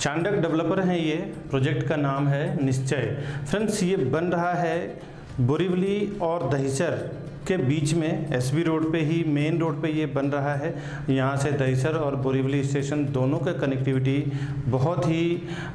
Chandak developer हैं ये, project का नाम है निश्चय। फ्रेंड्स, ये बन रहा है बोरीवली और दहीसर के बीच में एसबी रोड पे ही, मेन रोड पे ये बन रहा है। यहाँ से दहिसर और बोरीवली स्टेशन दोनों का कनेक्टिविटी बहुत ही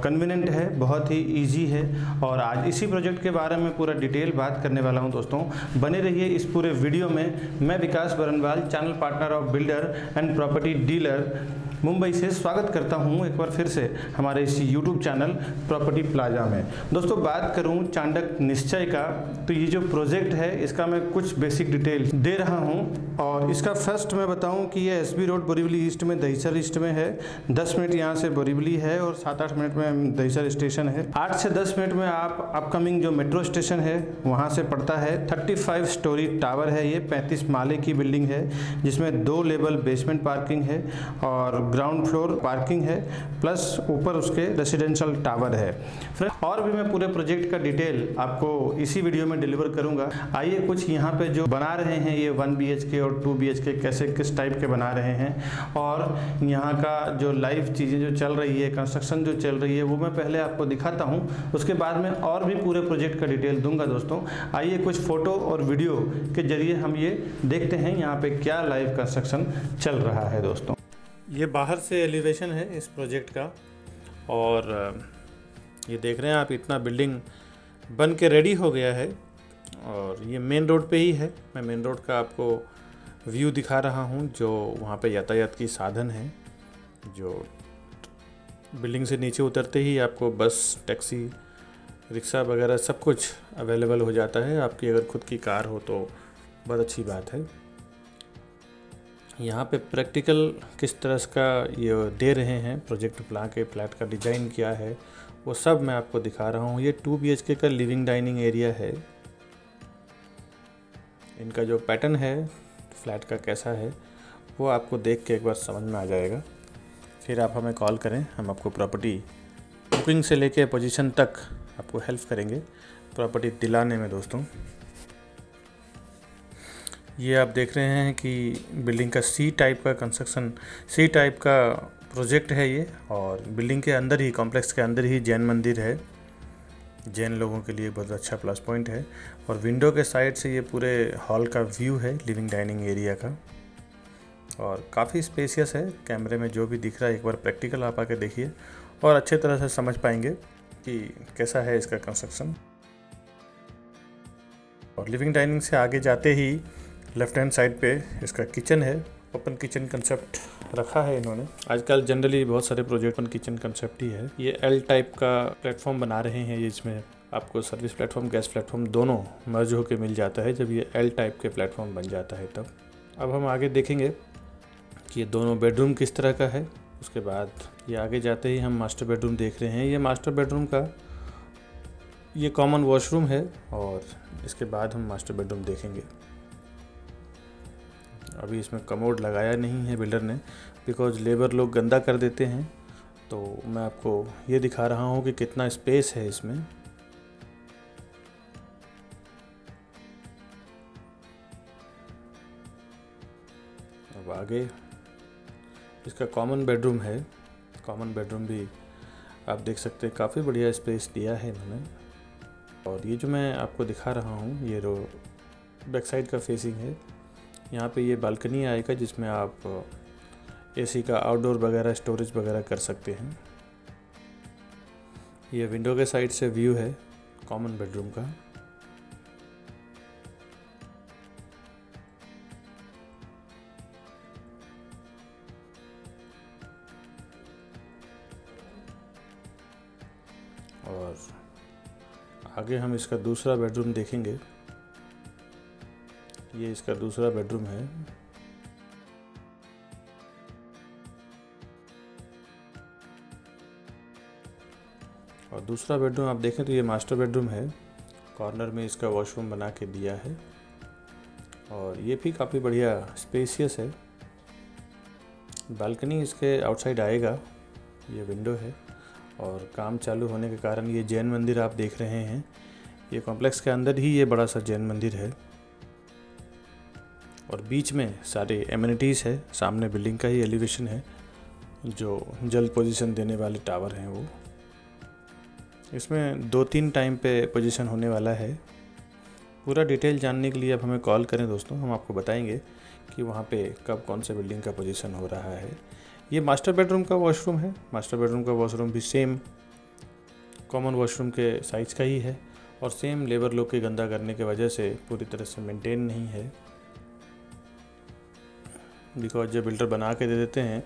कन्वीनियंट है, बहुत ही इजी है। और आज इसी प्रोजेक्ट के बारे में पूरा डिटेल बात करने वाला हूँ दोस्तों। बने रहिए इस पूरे वीडियो में। मैं Vikas Baranwal, channel partner of builder and property dealer Mumbai से स्वागत करता हूँ एक बार फिर से हमारे इस यूट्यूब चैनल प्रॉपर्टी प्लाजा में। दोस्तों, बात करूँ चांडक निश्चय का तो ये जो प्रोजेक्ट है, इसका मैं कुछ बेसिक डिटेल दे रहा हूँ। और इसका फ़र्स्ट मैं बताऊँ कि ये एसबी रोड बोरीवली ईस्ट में, दहीसर ईस्ट में है। 10 मिनट यहाँ से बोरीवली है और सात आठ मिनट में दहीसर स्टेशन है। आठ से दस मिनट में आप अपकमिंग जो मेट्रो स्टेशन है, वहाँ से पड़ता है। थर्टी स्टोरी टावर है ये, पैंतीस माले की बिल्डिंग है, जिसमें दो लेवल बेसमेंट पार्किंग है। और ग्राउंड फ्लोर पार्किंग है प्लस ऊपर उसके रेसिडेंशियल टावर है। फ्रेंड और भी मैं पूरे प्रोजेक्ट का डिटेल आपको इसी वीडियो में डिलीवर करूँगा। आइए कुछ यहाँ पे जो बना रहे हैं, ये वन बी और टू बी कैसे, किस टाइप के बना रहे हैं। और यहाँ का जो लाइव चीज़ें जो चल रही है कंस्ट्रक्शन जो चल रही है, वो मैं पहले आपको दिखाता हूँ। उसके बाद में और भी पूरे प्रोजेक्ट का डिटेल दूँगा दोस्तों। आइए कुछ फ़ोटो और वीडियो के ज़रिए हम ये देखते हैं यहाँ पे क्या लाइव कंस्ट्रक्शन चल रहा है दोस्तों। ये बाहर से एलिवेशन है इस प्रोजेक्ट का। और ये देख रहे हैं आप, इतना बिल्डिंग बन के रेडी हो गया है। और ये मेन रोड पे ही है। मैं मेन रोड का आपको व्यू दिखा रहा हूँ, जो वहाँ पे यातायात की साधन है। जो बिल्डिंग से नीचे उतरते ही आपको बस टैक्सी रिक्शा वगैरह सब कुछ अवेलेबल हो जाता है। आपकी अगर खुद की कार हो तो बहुत अच्छी बात है। यहाँ पे प्रैक्टिकल किस तरह का ये दे रहे हैं प्रोजेक्ट प्लान के फ्लैट का डिज़ाइन क्या है, वो सब मैं आपको दिखा रहा हूँ। ये टू बी का लिविंग डाइनिंग एरिया है। इनका जो पैटर्न है फ्लैट का कैसा है, वो आपको देख के एक बार समझ में आ जाएगा। फिर आप हमें कॉल करें, हम आपको प्रॉपर्टी बुकिंग से लेके पोजीशन तक आपको हेल्प करेंगे। प्रॉपर्टी दिलाने में दोस्तों। ये आप देख रहे हैं कि बिल्डिंग का सी टाइप का कंस्ट्रक्शन सी टाइप का प्रोजेक्ट है ये और बिल्डिंग के अंदर ही कॉम्प्लेक्स के अंदर ही जैन मंदिर है। जैन लोगों के लिए बहुत अच्छा प्लस पॉइंट है और विंडो के साइड से ये पूरे हॉल का व्यू है लिविंग डाइनिंग एरिया का। और काफ़ी स्पेसियस है, कैमरे में जो भी दिख रहा है, एक बार प्रैक्टिकल आप आके देखिए और अच्छे तरह से समझ पाएँगे कि कैसा है इसका कंस्ट्रक्शन और लिविंग डाइनिंग से आगे जाते ही लेफ़्ट हैंड साइड पे इसका किचन है, ओपन किचन कंसेप्ट रखा है इन्होंने। आजकल जनरली बहुत सारे प्रोजेक्ट ओपन किचन कंसेप्ट ही है। ये एल टाइप का प्लेटफॉर्म बना रहे हैं ये इसमें आपको सर्विस प्लेटफॉर्म गैस प्लेटफॉर्म दोनों मर्ज होकर मिल जाता है, जब ये एल टाइप के प्लेटफॉर्म बन जाता है तब। अब हम आगे देखेंगे कि ये दोनों बेडरूम किस तरह का है। उसके बाद ये आगे जाते ही हम मास्टर बेडरूम देख रहे हैं। ये मास्टर बेडरूम का ये कॉमन वॉशरूम है और इसके बाद हम मास्टर बेडरूम देखेंगे। अभी इसमें कमोड लगाया नहीं है बिल्डर ने बिकॉज़ लेबर लोग गंदा कर देते हैं। तो मैं आपको ये दिखा रहा हूँ कि कितना स्पेस है इसमें। अब आगे, इसका कॉमन बेडरूम है। कॉमन बेडरूम भी आप देख सकते हैं, काफ़ी बढ़िया स्पेस दिया है इन्होंने। और ये जो मैं आपको दिखा रहा हूँ, ये रो बैक साइड का फेसिंग है। यहाँ पे ये बालकनी आएगा जिसमें आप एसी का आउटडोर वगैरह स्टोरेज वगैरह कर सकते हैं। ये विंडो के साइड से व्यू है कॉमन बेडरूम का। और आगे हम इसका दूसरा बेडरूम देखेंगे। ये इसका दूसरा बेडरूम है। और दूसरा बेडरूम आप देखें तो ये मास्टर बेडरूम है। कॉर्नर में इसका वॉशरूम बना के दिया है। और ये भी काफ़ी बढ़िया स्पेसियस है। बालकनी इसके आउटसाइड आएगा। ये विंडो है। और काम चालू होने के कारण ये जैन मंदिर आप देख रहे हैं। ये कॉम्प्लेक्स के अंदर ही ये बड़ा सा जैन मंदिर है। और बीच में सारे एम्यूनिटीज़ है, सामने बिल्डिंग का ही एलिवेशन है, जो जल्द पोजीशन देने वाले टावर हैं वो। इसमें दो तीन टाइम पे पोजीशन होने वाला है। पूरा डिटेल जानने के लिए अब हमें कॉल करें दोस्तों, हम आपको बताएँगे कि वहाँ पे कब कौन से बिल्डिंग का पोजीशन हो रहा है। ये मास्टर बेडरूम का वॉशरूम है। मास्टर बेडरूम का वॉशरूम भी सेम कॉमन वॉशरूम के साइज़ का ही है और सेम लेबर लोग के गंदा करने की वजह से पूरी तरह से मेंटेन नहीं है। बिकॉज़ जब बिल्डर बना के दे देते हैं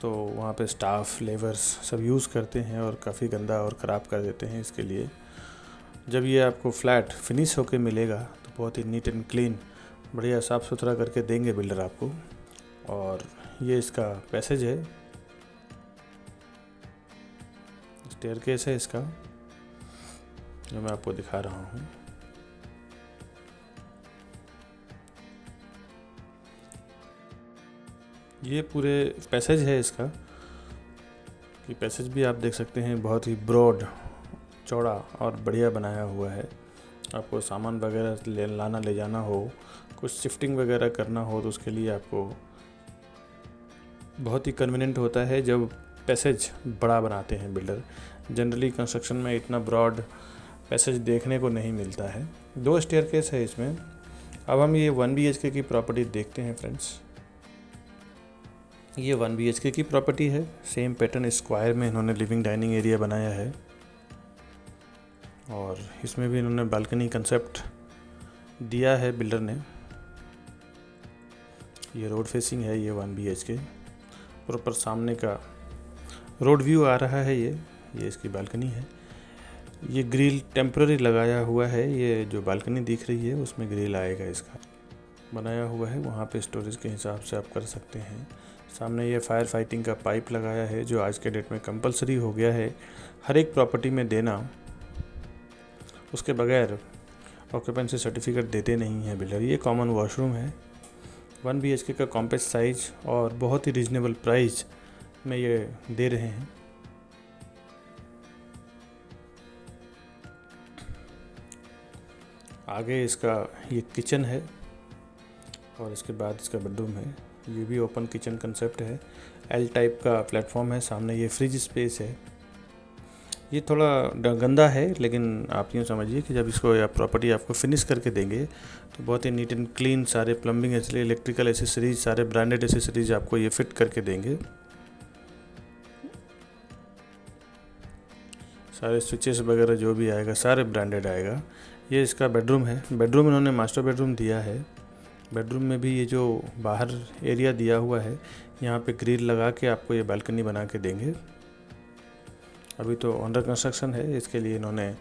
तो वहाँ पे स्टाफ लेबर्स सब यूज़ करते हैं और काफ़ी गंदा और ख़राब कर देते हैं इसके लिए। जब ये आपको फ्लैट फिनिश होके मिलेगा तो बहुत ही नीट एंड क्लीन बढ़िया साफ़ सुथरा करके देंगे बिल्डर आपको। और ये इसका पैसेज है। स्टेयर केस है इसका। जो मैं आपको दिखा रहा हूँ। ये पूरे पैसेज है इसका, कि पैसेज भी आप देख सकते हैं, बहुत ही ब्रॉड, चौड़ा और बढ़िया बनाया हुआ है। आपको सामान वगैरह ले, लाना, ले जाना हो, कुछ शिफ्टिंग वगैरह करना हो तो उसके लिए आपको बहुत ही कन्वीनियंट होता है जब पैसेज बड़ा बनाते हैं बिल्डर जनरली कंस्ट्रक्शन में इतना ब्रॉड पैसेज देखने को नहीं मिलता है। दो स्टेयर है इसमें। अब हम ये वन बी की प्रॉपर्टी देखते हैं फ्रेंड्स ये वन बी की प्रॉपर्टी है। सेम पैटर्न स्क्वायर में इन्होंने लिविंग डाइनिंग एरिया बनाया है। और इसमें भी इन्होंने बालकनी कंसेप्ट दिया है बिल्डर ने। ये रोड फेसिंग है ये one B H K. Proper सामने का रोड व्यू आ रहा है ये। ये इसकी बालकनी है। ये ग्रिल टेम्प्ररी लगाया हुआ है। ये जो बालकनी दिख रही है, उसमें ग्रिल आएगा इसका। बनाया हुआ है, वहाँ पे स्टोरेज के हिसाब से आप कर सकते हैं। सामने ये फायर फाइटिंग का पाइप लगाया है, जो आज के डेट में कंपलसरी हो गया है। हर एक प्रॉपर्टी में देना, उसके बगैर ऑक्यूपेंसी सर्टिफिकेट देते नहीं हैं बिल्डर ये कॉमन वॉशरूम है। वन बी एच के का कॉम्पेक्ट साइज़ और बहुत ही रिजनेबल प्राइस में ये दे रहे हैं। आगे इसका ये किचन है। और इसके बाद इसका बेडरूम है। ये भी ओपन किचन कंसेप्ट है। एल टाइप का प्लेटफॉर्म है। सामने ये फ्रिज स्पेस है। ये थोड़ा गंदा है, लेकिन आप यूँ समझिए कि जब इसको या प्रॉपर्टी आपको फिनिश करके देंगे तो बहुत ही नीट एंड क्लीन सारे प्लम्बिंग इसलिए इलेक्ट्रिकल एसेसरीज सारे ब्रांडेड एसेसरीज आपको ये फिट करके देंगे। सारे स्विचेस वगैरह जो भी आएगा, सारे ब्रांडेड आएगा। ये इसका बेडरूम है। बेडरूम इन्होंने मास्टर बेडरूम दिया है। बेडरूम में भी ये जो बाहर एरिया दिया हुआ है, यहाँ पे ग्रिल लगा के आपको ये बालकनी बना के देंगे। अभी तो अंडर कंस्ट्रक्शन है, इसके लिए इन्होंने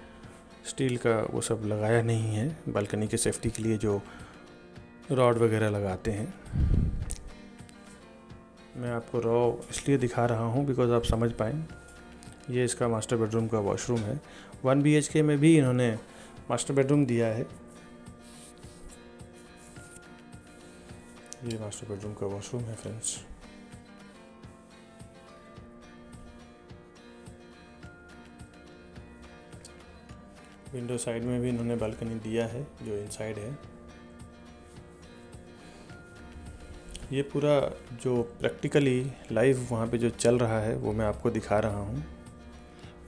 स्टील का वो सब लगाया नहीं है, बालकनी के सेफ्टी के लिए जो रॉड वगैरह लगाते हैं। मैं आपको रॉ इसलिए दिखा रहा हूँ बिकॉज़ आप समझ पाएँ। ये इसका मास्टर बेडरूम का वॉशरूम है। वन बी में भी इन्होंने मास्टर बेडरूम दिया है। ये मास्टर बेडरूम का वॉशरूम है फ्रेंड्स विंडो साइड में भी इन्होंने बालकनी दिया है, जो इनसाइड है। ये पूरा जो प्रैक्टिकली लाइव वहाँ पे जो चल रहा है, वो मैं आपको दिखा रहा हूँ।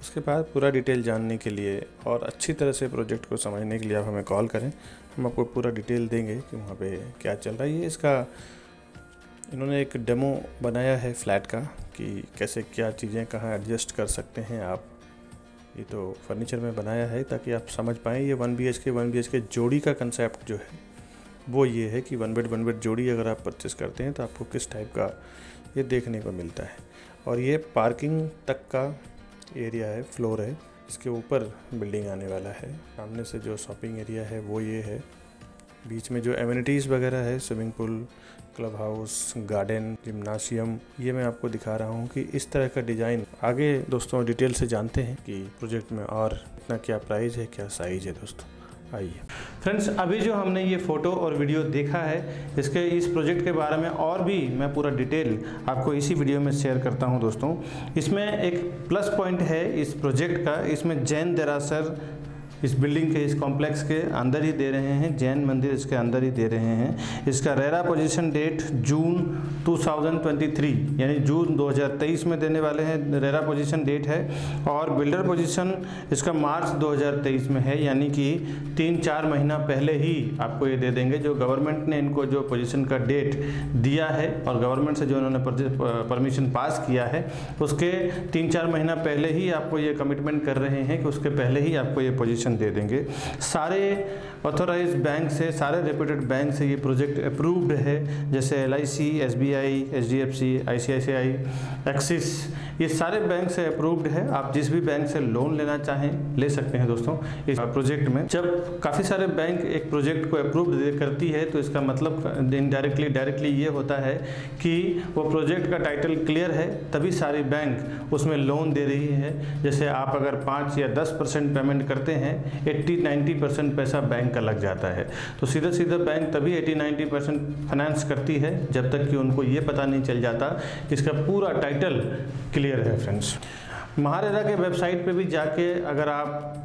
उसके बाद पूरा डिटेल जानने के लिए और अच्छी तरह से प्रोजेक्ट को समझने के लिए आप हमें कॉल करें। हम आपको पूरा डिटेल देंगे कि वहाँ पे क्या चल रहा है। ये इसका, इन्होंने एक डेमो बनाया है फ्लैट का कि कैसे क्या चीज़ें कहाँ एडजस्ट कर सकते हैं आप। ये तो फर्नीचर में बनाया है ताकि आप समझ पाएँ। ये one B H K, one B H K जोड़ी का कंसेप्ट जो है, वो ये है कि वन बेड वन बेड जोड़ी अगर आप परचेस करते हैं तो आपको किस टाइप का ये देखने को मिलता है। और ये पार्किंग तक का एरिया है फ्लोर है, इसके ऊपर बिल्डिंग आने वाला है। सामने से जो शॉपिंग एरिया है, वो ये है। बीच में जो एम्यूनिटीज़ वगैरह है swimming pool club house garden gymnasium ये मैं आपको दिखा रहा हूँ कि इस तरह का डिज़ाइन आगे दोस्तों डिटेल से जानते हैं कि प्रोजेक्ट में और इतना क्या प्राइस है, क्या साइज़ है दोस्तों। आइए। फ्रेंड्स अभी जो हमने ये फ़ोटो और वीडियो देखा है, इसके इस प्रोजेक्ट के बारे में और भी मैं पूरा डिटेल आपको इसी वीडियो में शेयर करता हूँ दोस्तों। इसमें एक प्लस पॉइंट है इस प्रोजेक्ट का, इसमें जैन देरासर इस बिल्डिंग के, इस कॉम्प्लेक्स के अंदर ही दे रहे हैं, जैन मंदिर इसके अंदर ही दे रहे हैं। इसका रेरा पोजीशन डेट जून 2023 यानी जून 2023 में देने वाले हैं। रेरा पोजीशन डेट है और बिल्डर पोजीशन इसका मार्च 2023 में है, यानी कि तीन चार महीना पहले ही आपको ये दे देंगे। जो गवर्नमेंट ने इनको जो पोजिशन का डेट दिया है और गवर्नमेंट से जो इन्होंने परमिशन पास किया है, उसके तीन चार महीना पहले ही आपको ये कमिटमेंट कर रहे हैं कि उसके पहले ही आपको ये पोजीशन दे देंगे। सारे ऑथोराइज बैंक से, सारे रेपुटेड बैंक से ये प्रोजेक्ट अप्रूव्ड है, जैसे L I C S B I H D F C I C I C I Axis ये सारे बैंक से अप्रूव्ड है। आप जिस भी बैंक से लोन लेना चाहें, ले सकते हैं दोस्तों, इस प्रोजेक्ट में। जब काफ़ी सारे बैंक एक प्रोजेक्ट को अप्रूव करती है तो इसका मतलब इनडायरेक्टली डायरेक्टली ये होता है कि वो प्रोजेक्ट का टाइटल क्लियर है, तभी सारी बैंक उसमें लोन दे रही है। जैसे आप अगर पाँच या दस परसेंट पेमेंट करते हैं एट्टी नाइन्टी परसेंट पैसा का लग जाता है। तो सीधा सीधा बैंक तभी 80-90 परसेंट फाइनेंस करती है, जब तक कि उनको ये पता नहीं चल जाता कि इसका पूरा टाइटल क्लियर है फ्रेंड्स महारेरा के वेबसाइट पे भी जाके अगर आप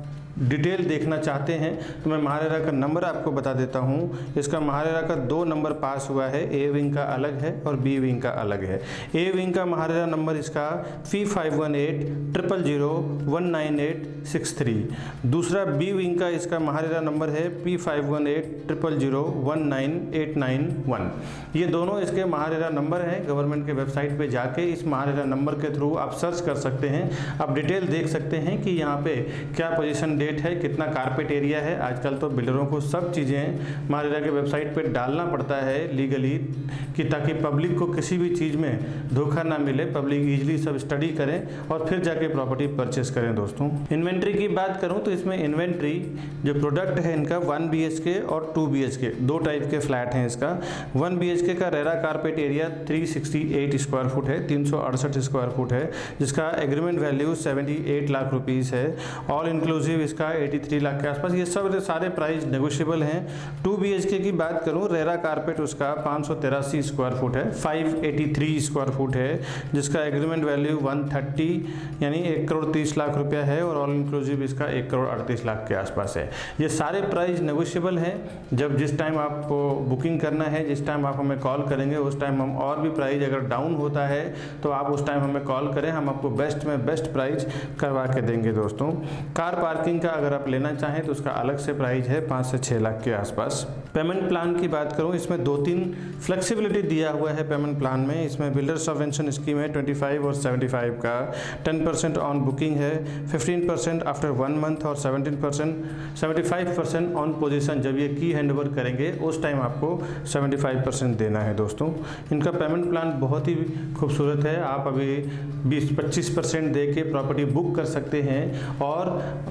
डिटेल देखना चाहते हैं तो मैं महारेरा का नंबर आपको बता देता हूँ। इसका महारेरा का दो नंबर पास हुआ है, ए विंग का अलग है और बी विंग का अलग है। ए विंग का महारेरा नंबर इसका P five one eight triple zero one nine eight six three दूसरा बी विंग का इसका महारेरा नंबर है P five one eight triple zero one nine eight nine one ये दोनों इसके महारेरा नंबर हैं, गवर्नमेंट के वेबसाइट पे जाके इस महारेरा नंबर के थ्रू आप सर्च कर सकते हैं। आप डिटेल देख सकते हैं कि यहाँ पे क्या पोजिशन डेट है, कितना कारपेट एरिया है। आजकल तो बिल्डरों को सब चीज़ें महारेरा के वेबसाइट पे डालना पड़ता है लीगली कि ताकि पब्लिक को किसी भी चीज़ में धोखा ना मिले। पब्लिक ईजिली सब स्टडी करें और फिर जाके प्रॉपर्टी परचेस करें दोस्तों। इन्वेंट्री की बात करूँ तो इसमें इन्वेंट्री जो प्रोडक्ट है इनका वन बी और टू बी दो टाइप के फ्लैट हैं इसका। वन बी का RERA carpet area three square foot है तीन सौ अड़सठ स्क्वायर फुट है, जिसका agreement value seventy lakh rupees है। ऑल इंक्लूसिव इसका 83 लाख के आसपास। ये सब सारे प्राइस नेगोशिएबल हैं। टू बी की बात करूँ, रेरा कारपेट उसका पाँच सौ तिरासी स्क्वायर फुट है 583 स्क्वायर फुट है, जिसका एग्रीमेंट वैल्यू 130 यानी एक करोड़ तीस लाख रुपया है और ऑल इंक्लूसिव इसका एक करोड़ अड़तीस लाख के आसपास है। ये सारे प्राइस नेगोशिएबल हैं। जब जिस टाइम आपको बुकिंग करना है, जिस टाइम आप हमें कॉल करेंगे, उस टाइम हम और भी प्राइस अगर डाउन होता है तो आप उस टाइम हमें कॉल करें। हम आपको बेस्ट में बेस्ट प्राइस करवा के देंगे दोस्तों। कार पार्किंग का अगर आप लेना चाहें तो उसका अलग से प्राइस है पाँच से छः लाख के आसपास। पेमेंट प्लान की बात करूँ, इसमें दो तीन फ्लेक्सिबिलिटी दिया हुआ है पेमेंट प्लान में। इसमें बिल्डर सबवेंशन स्कीम है 25 और 75 का। 10 परसेंट ऑन बुकिंग है 15 परसेंट आफ्टर वन मंथ और 17 percent seventy percent on possession जब ये की हैंड करेंगे, उस टाइम आपको 75 परसेंट देना है दोस्तों। इनका पेमेंट प्लान बहुत ही खूबसूरत है। आप अभी 20-25 परसेंट दे के प्रॉपर्टी बुक कर सकते हैं। और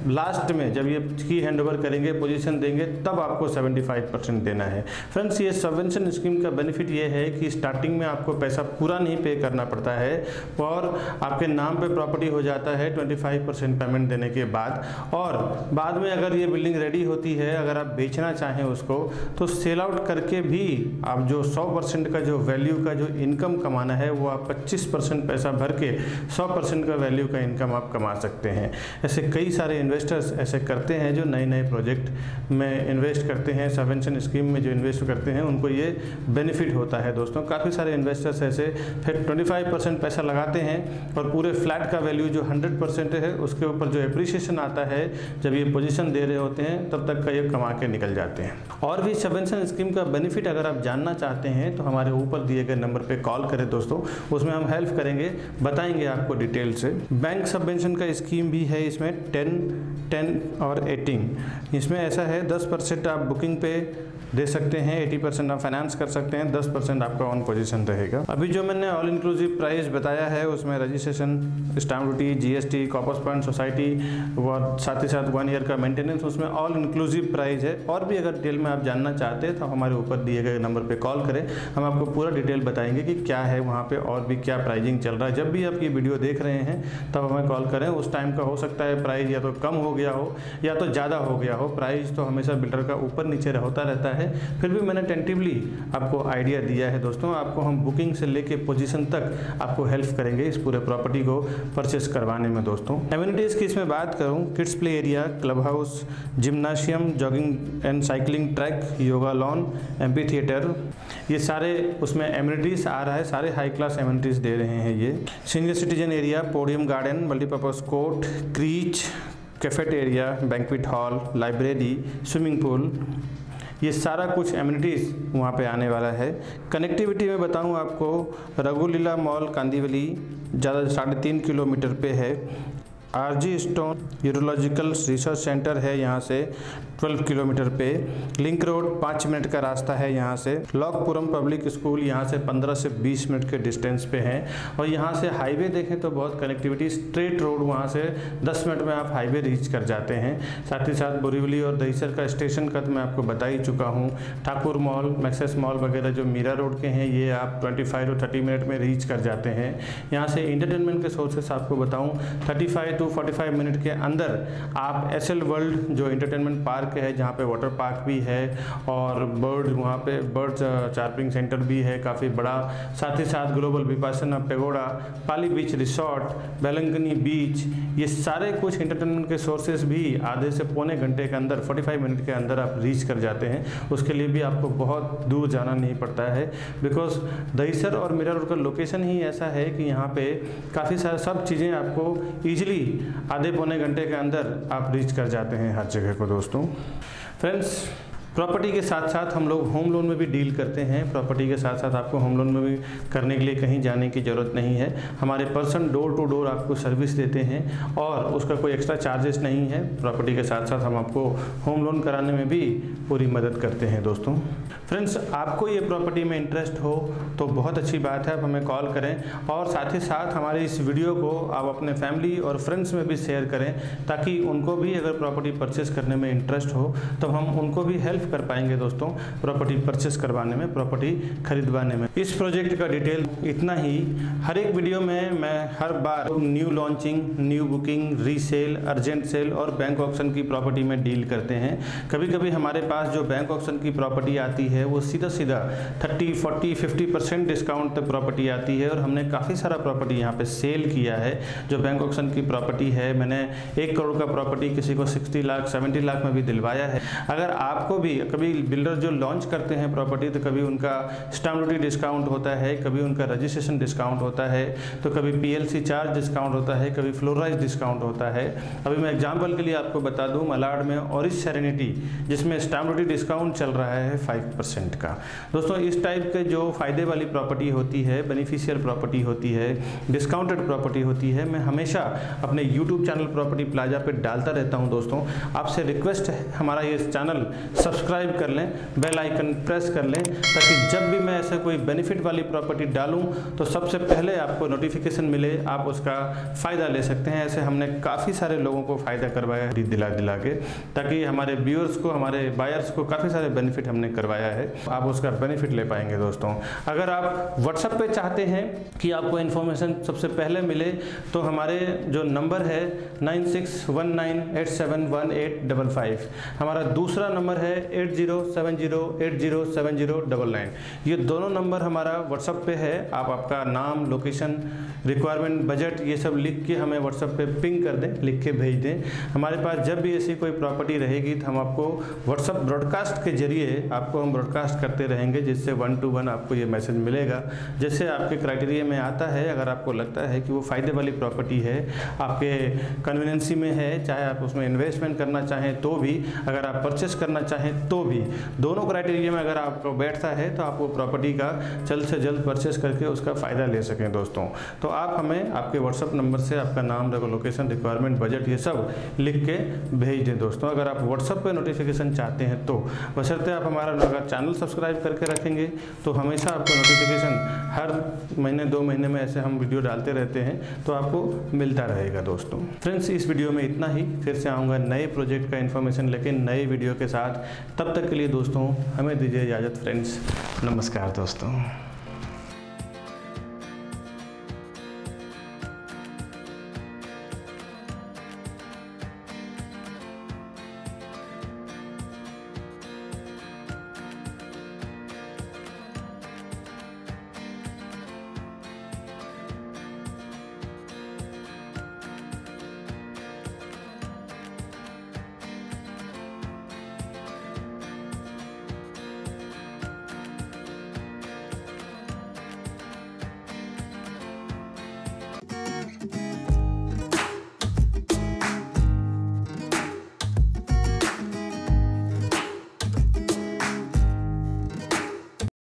लास्ट में, जब ये की हैंड ओवर करेंगे पोजीशन देंगे, तब आपको 75 परसेंट देना है। फ्रेंड्स ये सबवेंशन स्कीम का बेनिफिट ये है कि स्टार्टिंग में आपको पैसा पूरा नहीं पे करना पड़ता है और आपके नाम पे प्रॉपर्टी हो जाता है 25 परसेंट पेमेंट देने के बाद। और बाद में अगर ये बिल्डिंग रेडी होती है, अगर आप बेचना चाहें उसको तो सेल आउट करके भी आप जो सौ परसेंट का जो वैल्यू का जो इनकम कमाना है, वो आप 25 परसेंट पैसा भर के सौ परसेंट का वैल्यू का इनकम आप कमा सकते हैं। ऐसे कई सारे इन्वेस्टर्स ऐसे करते हैं जो नए नए प्रोजेक्ट में इन्वेस्ट करते हैं सबवेंशन स्कीम में जो इन्वेस्ट करते हैं, उनको ये बेनिफिट होता है दोस्तों। काफ़ी सारे इन्वेस्टर्स ऐसे फिर 25 परसेंट पैसा लगाते हैं और पूरे फ्लैट का वैल्यू जो 100 परसेंट है, उसके ऊपर जो एप्रिसिएशन आता है, जब ये पोजीशन दे रहे होते हैं, तब तक का ये कमा के निकल जाते हैं। और भी सबवेंशन स्कीम का बेनिफिट अगर आप जानना चाहते हैं तो हमारे ऊपर दिए गए नंबर पर कॉल करें दोस्तों। उसमें हम हेल्प करेंगे, बताएँगे आपको डिटेल से। बैंक सबवेंशन का स्कीम भी है इसमें टेन टेन और एटीन इसमें ऐसा है दस परसेंट आप बुकिंग पे दे सकते हैं 80 परसेंट आप फाइनेंस कर सकते हैं 10 परसेंट आपका ऑन पोजीशन रहेगा। अभी जो मैंने ऑल इंक्लूसिव प्राइस बताया है, उसमें registration stamp duty GST corpus fund society और साथ ही साथ वन ईयर का मेंटेनेंस उसमें ऑल इंक्लूसिव प्राइस है। और भी अगर डिटेल में आप जानना चाहते हैं तो हमारे ऊपर दिए गए नंबर पर कॉल करें। हम आपको पूरा डिटेल बताएँगे कि क्या है वहाँ पर और भी क्या प्राइजिंग चल रहा है। जब भी आप ये वीडियो देख रहे हैं, तब हमें कॉल करें। उस टाइम का हो सकता है प्राइस या तो कम हो गया हो, या तो ज़्यादा हो गया हो। प्राइस तो हमेशा बिल्डर का ऊपर नीचे होता रहता है। है। फिर भी मैंने टेंटिवली आपको आइडिया दिया है दोस्तों। आपको हम बुकिंग से लेके पोजीशन तक आपको हेल्प करेंगे इस पूरे प्रॉपर्टी को परचेस करवाने में दोस्तों। एम्यूनिटीज़ की इसमें बात करूँ kids play area club house gymnasium jogging and cycling track yoga lawn amphitheatre ये सारे उसमें एम्यूनिटीज़ आ रहा है, सारे हाई क्लास एम्यूनिटीज़ दे रहे हैं ये। Senior citizen area podium garden multipurpose court creche cafeteria banquet hall library swimming pool ये सारा कुछ एम्यूनिटीज़ वहाँ पे आने वाला है। कनेक्टिविटी में बताऊँ आपको, रघुलीला मॉल, कांदीवली ज़्यादा साढ़े तीन किलोमीटर पे है। RG stone urological research centre है यहाँ से 12 किलोमीटर पे। लिंक रोड पाँच मिनट का रास्ता है यहाँ से। लॉकपुरम पब्लिक स्कूल यहाँ से 15 से 20 मिनट के डिस्टेंस पे हैं। और यहाँ से हाईवे देखें तो बहुत कनेक्टिविटी, स्ट्रेट रोड वहाँ से 10 मिनट में आप हाईवे रीच कर जाते हैं। साथ ही साथ बोरीवली और दहीसर का स्टेशन का तो मैं आपको बता ही चुका हूँ। ठाकुर मॉल, मैक्सेस मॉल वगैरह जो मीरा रोड के हैं, ये आप ट्वेंटी और थर्टी मिनट में रीच कर जाते हैं। यहाँ से इंटरटेनमेंट के सोर्सेस आपको बताऊँ, thirty two forty five minute के अंदर आप एस एल वर्ल्ड जो इंटरटेनमेंट पार्क है, जहाँ पे वाटर पार्क भी है और बर्ड वहाँ पे बर्ड चार्पिंग सेंटर भी है, काफ़ी बड़ा। साथ ही साथ global Vipassana pagoda Pali beach resort Velankanni beach ये सारे कुछ इंटरटेनमेंट के सोर्सेज भी आधे से पौने घंटे के अंदर 45 मिनट के अंदर आप रीच कर जाते हैं। उसके लिए भी आपको बहुत दूर जाना नहीं पड़ता है। बिकॉज़ दहीसर और मेरा रोड का लोकेशन ही ऐसा है कि यहाँ पे काफ़ी सारे सब चीज़ें आपको ईजिली आधे पौने घंटे के अंदर आप रीच कर जाते हैं हर जगह को दोस्तों। फ्रेंड्स प्रॉपर्टी के साथ साथ हम लोग होम लोन में भी डील करते हैं। प्रॉपर्टी के साथ साथ आपको होम लोन में भी करने के लिए कहीं जाने की ज़रूरत नहीं है। हमारे पर्सन डोर टू डोर आपको सर्विस देते हैं और उसका कोई एक्स्ट्रा चार्जेस नहीं है। प्रॉपर्टी के साथ साथ हम आपको होम लोन कराने में भी पूरी मदद करते हैं दोस्तों। फ्रेंड्स आपको ये प्रॉपर्टी में इंटरेस्ट हो तो बहुत अच्छी बात है, आप हमें कॉल करें और साथ ही साथ हमारे इस वीडियो को आप अपने फैमिली और फ्रेंड्स में भी शेयर करें, ताकि उनको भी अगर प्रॉपर्टी परचेस करने में इंटरेस्ट हो तो हम उनको भी हेल्प कर पाएँगे दोस्तों प्रॉपर्टी परचेस करवाने में प्रॉपर्टी खरीदवाने में। इस प्रोजेक्ट का डिटेल इतना ही। हर एक वीडियो में मैं हर बार new launching new booking resale urgent sale और बैंक ऑप्शन की प्रॉपर्टी में डील करते हैं। कभी कभी हमारे पास जो बैंक ऑप्शन की प्रॉपर्टी आती है वो सीधा सीधा 30, 40, 50 परसेंट डिस्काउंट तक प्रॉपर्टी आती है और हमने काफ़ी सारा प्रॉपर्टी यहाँ पे सेल किया है जो बैंक ऑप्शन की प्रॉपर्टी है। मैंने एक करोड़ का प्रॉपर्टी किसी को 60 लाख 70 लाख में भी दिलवाया है। अगर आपको भी कभी बिल्डर जो लॉन्च करते हैं प्रॉपर्टी तो कभी उनका स्टाम्प ड्यूटी डिस्काउंट होता है कभी उनका रजिस्ट्रेशन डिस्काउंट होता है तो कभी पीएलसी चार्ज डिस्काउंट होता है कभी फ्लोराइज डिस्काउंट होता है। अभी मैं एग्ज़ाम्पल के लिए आपको बता दूँ मलाड में और सेरेनिटी जिसमें स्टाम्प ड्यूटी डिस्काउंट चल रहा है फाइव परसेंट का। दोस्तों, इस टाइप के जो फ़ायदे वाली प्रॉपर्टी होती है बेनिफिशियल प्रॉपर्टी होती है डिस्काउंटेड प्रॉपर्टी होती है, मैं हमेशा अपने यूट्यूब चैनल प्रॉपर्टी प्लाजा पर डालता रहता हूँ दोस्तों। आपसे रिक्वेस्ट है, हमारा ये चैनल सब्सक्राइब कर लें बेल आइकन प्रेस कर लें, ताकि जब भी मैं ऐसे कोई बेनिफिट वाली प्रॉपर्टी डालूँ तो सबसे पहले आपको नोटिफिकेशन मिले, आप उसका फ़ायदा ले सकते हैं। ऐसे हमने काफ़ी सारे लोगों को फ़ायदा करवाया दिला दिला के, ताकि हमारे व्यूअर्स को, हमारे बायर्स को काफ़ी सारे बेनिफिट हमने करवाया है। आप उसका बेनिफिट ले पाएँगे दोस्तों। अगर आप व्हाट्सएप पे चाहते हैं कि आपको इन्फॉर्मेशन सबसे पहले मिले तो हमारे जो नंबर है nine six one nine eight seven one eight double five. हमारा दूसरा नंबर है eight zero seven zero eight zero seven zero double nine. ये दोनों नंबर हमारा व्हाट्सएप पे है। आप आपका नाम लोकेशन रिक्वायरमेंट बजट ये सब लिख के हमें व्हाट्सएप पे पिंग कर दें, लिख के भेज दें। हमारे पास जब भी ऐसी कोई प्रॉपर्टी रहेगी तो हम आपको व्हाट्सएप ब्रॉडकास्ट के ज़रिए आपको हम ब्रॉडकास्ट करते रहेंगे, जिससे वन टू वन आपको ये मैसेज मिलेगा। जैसे आपके क्राइटेरिया में आता है, अगर आपको लगता है कि वो फ़ायदे वाली प्रॉपर्टी है, आपके कन्वीनेंसी में है, चाहे आप उसमें इन्वेस्टमेंट करना चाहें तो भी, अगर आप परचेस करना चाहें तो भी। दोनों क्राइटेरिया में अगर आपको बैठता है तो आप वो प्रॉपर्टी का जल्द से जल्द परचेस करके उसका फ़ायदा ले सकें दोस्तों। तो आप हमें आपके व्हाट्सअप नंबर से आपका नाम लोकेशन रिक्वायरमेंट बजट ये सब लिख के भेज दें दोस्तों। अगर आप व्हाट्सअप पे नोटिफिकेशन चाहते हैं तो। बशर्ते आप हमारा चैनल सब्सक्राइब करके रखेंगे तो हमेशा आपको नोटिफिकेशन हर महीने, दो महीने में ऐसे हम वीडियो डालते रहते हैं तो आपको मिलता रहेगा दोस्तों। फ्रेंड्स इस वीडियो में इतना ही। फिर से आऊँगा नए प्रोजेक्ट का इन्फॉर्मेशन लेकिन नए वीडियो के साथ। तब तक के लिए दोस्तों, हमें दीजिए इजाज़त फ्रेंड्स नमस्कार दोस्तों।